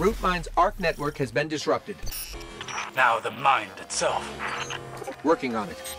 Root Mind's arc network has been disrupted. Now the mind itself. Working on it.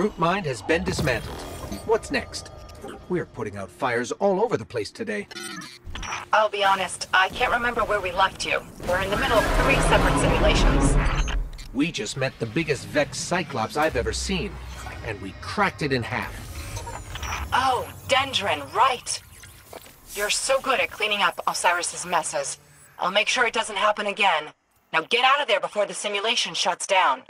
Root Mind has been dismantled. What's next? We're putting out fires all over the place today. I'll be honest, I can't remember where we left you. We're in the middle of three separate simulations. We just met the biggest Vex Cyclops I've ever seen, and we cracked it in half. Oh, Dendron, right. You're so good at cleaning up Osiris's messes. I'll make sure it doesn't happen again. Now get out of there before the simulation shuts down.